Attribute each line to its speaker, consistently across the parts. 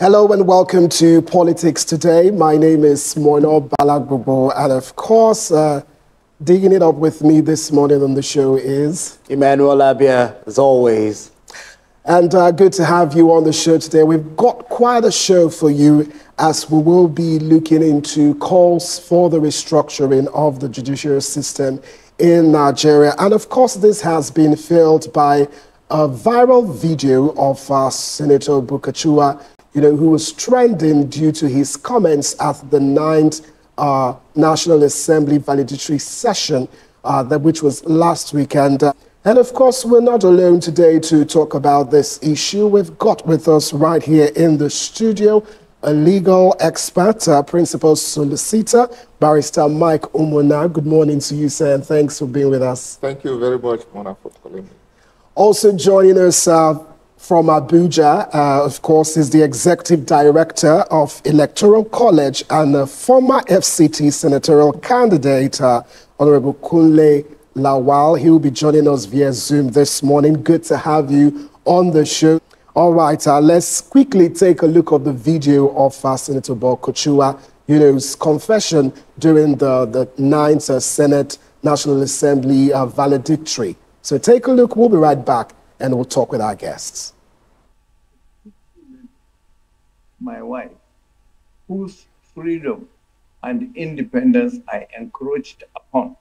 Speaker 1: Hello and welcome to Politics Today. My name is Moino Balagbobo, and of course, uh, digging it up with me this morning on the show is
Speaker 2: Emmanuel Abia, as always.
Speaker 1: And uh, good to have you on the show today. We've got quite a show for you as we will be looking into calls for the restructuring of the judiciary system in Nigeria. And of course, this has been filled by a viral video of uh, Senator Bulkachuwa you know, who was trending due to his comments at the ninth uh, National Assembly valedictory session, uh, that, which was last weekend. Uh, and of course, we're not alone today to talk about this issue. We've got with us right here in the studio a legal expert, uh, principal solicitor, Barrister Mike Umona. Good morning to you, sir, and thanks for being with us.
Speaker 3: Thank you very much, Mona, for calling me.
Speaker 1: Also joining us uh, from Abuja, uh, of course, is the executive director of Electoral College and a former FCT senatorial candidate, uh, Honorable Kunle Lawal. He will be joining us via Zoom this morning. Good to have you on the show. All right, uh, let's quickly take a look at the video of uh, Senator Bulkachuwa, you know, his confession during the, the ninth uh, Senate National Assembly uh, valedictory. So take a look. We'll be right back and we'll talk with our guests.
Speaker 4: My wife, whose freedom and independence I encroached upon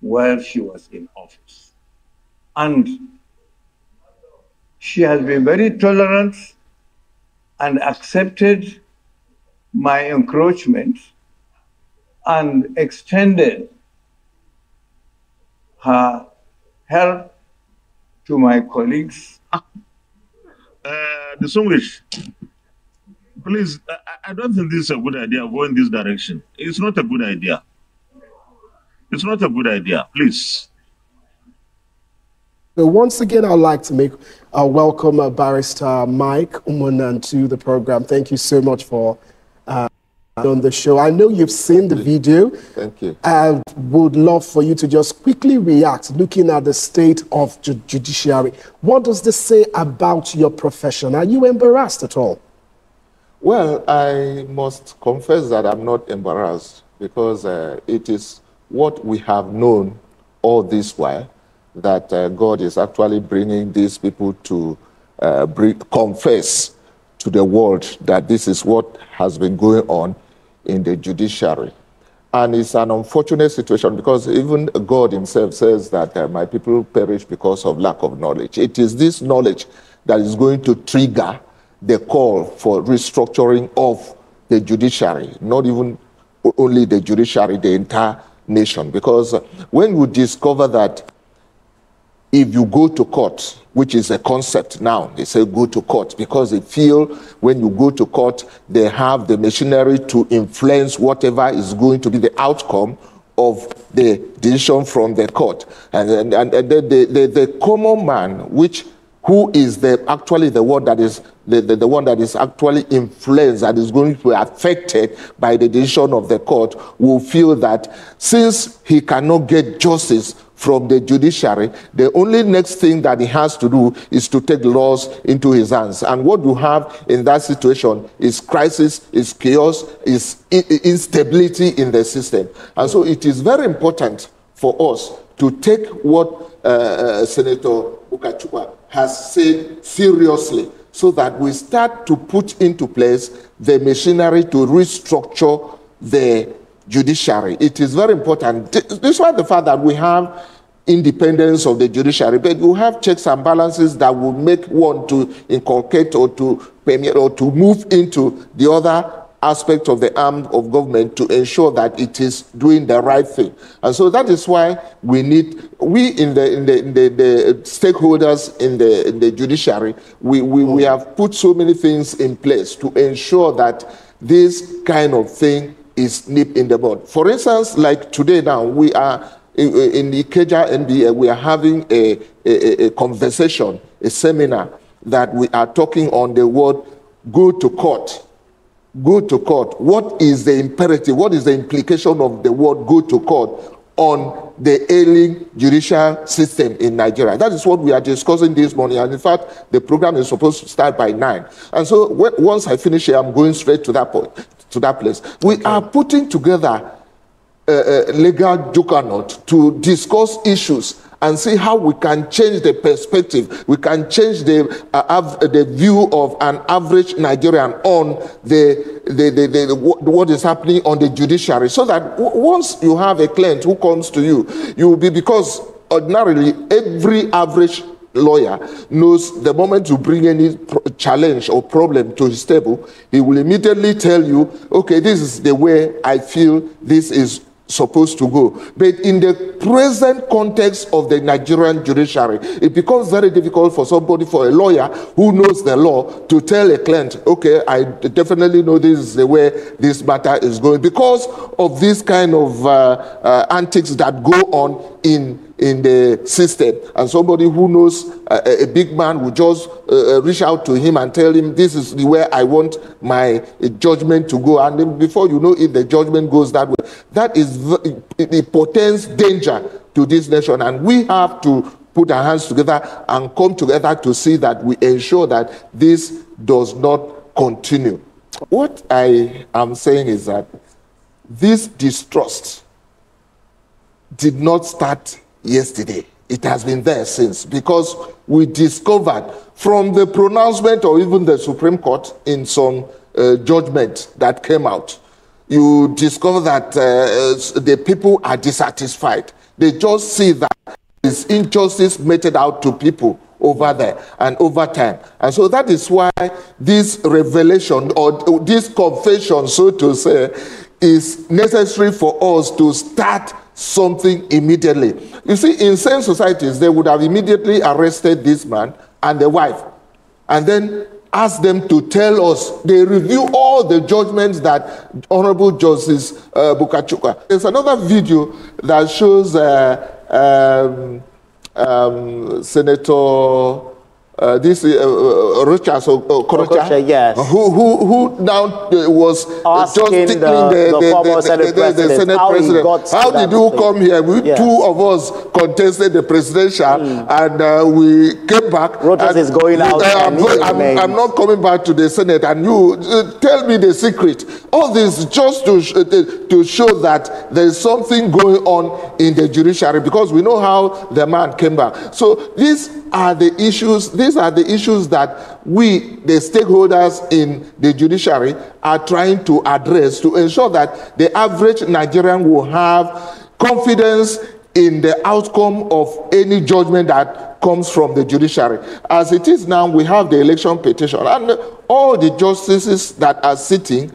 Speaker 4: while she was in office. And she has been very tolerant and accepted my encroachment and extended her help to my colleagues. Uh,
Speaker 5: distinguished, please, I, I don't think this is a good idea going this direction. It's not a good idea. It's not a good idea, please.
Speaker 1: So once again, I'd like to make a welcome uh, Barrister Mike Umunan to the program. Thank you so much for uh, on the show. I know you've seen the video.
Speaker 3: Thank you.
Speaker 1: I would love for you to just quickly react, looking at the state of ju judiciary. What does this say about your profession? Are you embarrassed at all?
Speaker 3: Well, I must confess that I'm not embarrassed because uh, it is what we have known all this while that uh, God is actually bringing these people to uh, bring, confess to the world that this is what has been going on in the judiciary. And it's an unfortunate situation because even God himself says that uh, my people perish because of lack of knowledge. It is this knowledge that is going to trigger the call for restructuring of the judiciary, not even only the judiciary, the entire nation. Because uh, when you discover that if you go to court, which is a concept now, they say go to court because they feel when you go to court, they have the machinery to influence whatever is going to be the outcome of the decision from the court. And, and, and the, the, the, the common man, which who is the actually the one that is the, the, the, one that is actually influenced and is going to be affected by the decision of the court will feel that since he cannot get justice from the judiciary, the only next thing that he has to do is to take laws into his hands. And what you have in that situation is crisis, is chaos, is instability in the system. And so it is very important for us to take what uh, uh Senator Bulkachuwa has said seriously so that we start to put into place the machinery to restructure the judiciary. It is very important. This Despite the fact that we have independence of the judiciary, but you have checks and balances that will make one to inculcate or to permit or to move into the other aspect of the arm of government to ensure that it is doing the right thing. And so that is why we need, we in the, in the, in the, the stakeholders in the, in the judiciary, we, we, we have put so many things in place to ensure that this kind of thing is nipped in the bud. For instance, like today now, we are in the Ikeja NBA, we are having a, a, a conversation, a seminar that we are talking on the word go to court go to court. What is the imperative? What is the implication of the word go to court on the ailing judicial system in Nigeria. That is what we are discussing this morning. And in fact, the program is supposed to start by nine. And so when, once I finish here, I'm going straight to that point, to that place. We okay. are putting together a, a legal juggernaut to discuss issues and see how we can change the perspective. We can change the, uh, av- the view of an average Nigerian on the, the, the, the, what is happening on the judiciary. So that w- once you have a client who comes to you, you will be, because ordinarily every average lawyer knows the moment you bring any pro- challenge or problem to his table, he will immediately tell you, okay, this is the way I feel this is supposed to go. But in the present context of the Nigerian judiciary, it becomes very difficult for somebody, for a lawyer who knows the law, to tell a client, okay, I definitely know this is the way this matter is going because of this kind of uh, uh, antics that go on in in the system. And somebody who knows a big man will just uh, uh, reach out to him and tell him, This is the way I want my uh, judgment to go. And then before you know it, the judgment goes that way. That is, it portends danger to this nation. And we have to put our hands together and come together to see that we ensure that this does not continue. What I am saying is that this distrust did not start yesterday. It has been there since because we discovered from the pronouncement or even the Supreme Court in some uh, judgment that came out, you discover that uh, the people are dissatisfied. They just see that this injustice meted out to people over there and over time. And so that is why this revelation or this confession, so to say, is necessary for us to start something immediately. You see, in same societies, they would have immediately arrested this man and the wife and then asked them to tell us. They review all the judgments that Honorable Justice uh, Bukachuka. There's another video that shows uh, um, um, Senator uh, this uh, uh, Rochas or Okorocha,
Speaker 2: yes.
Speaker 3: who, who, who now uh, was
Speaker 2: Asking
Speaker 3: just tickling
Speaker 2: the,
Speaker 3: the,
Speaker 2: the, former Senate
Speaker 3: the, Senate
Speaker 2: how
Speaker 3: president. How did you
Speaker 2: place.
Speaker 3: come here? We,
Speaker 2: yes.
Speaker 3: two of us contested the presidential mm. and uh, we came back.
Speaker 2: Rochas is going out.
Speaker 3: I'm, I'm, I'm, not coming back to the Senate and you uh, tell me the secret. All this just to, to show that there is something going on in the judiciary because we know how the man came back. So these are the issues. These are the issues that we, the stakeholders in the judiciary, are trying to address to ensure that the average Nigerian will have confidence in the outcome of any judgment that comes from the judiciary. As it is now, we have the election petition, and all the justices that are sitting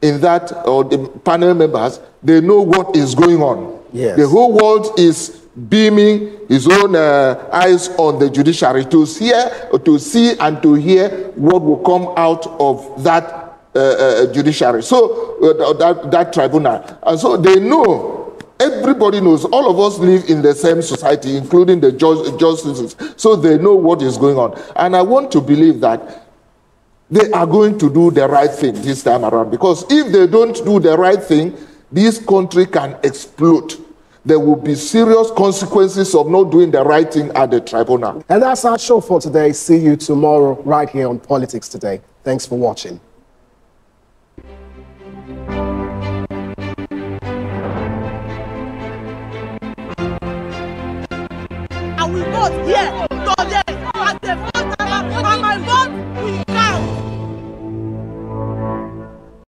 Speaker 3: in that, or the panel members, they know what is going on.
Speaker 2: Yes.
Speaker 3: The whole world is beaming his own uh, eyes on the judiciary to hear, to see, and to hear what will come out of that uh, uh, judiciary. So uh, that, that tribunal, and so they know. Everybody knows. All of us live in the same society, including the justices. So they know what is going on. And I want to believe that they are going to do the right thing this time around. Because if they don't do the right thing, this country can explode there will be serious consequences of not doing the right thing at the tribunal.
Speaker 1: And that's our show for today. See you tomorrow right here on Politics Today. Thanks for watching.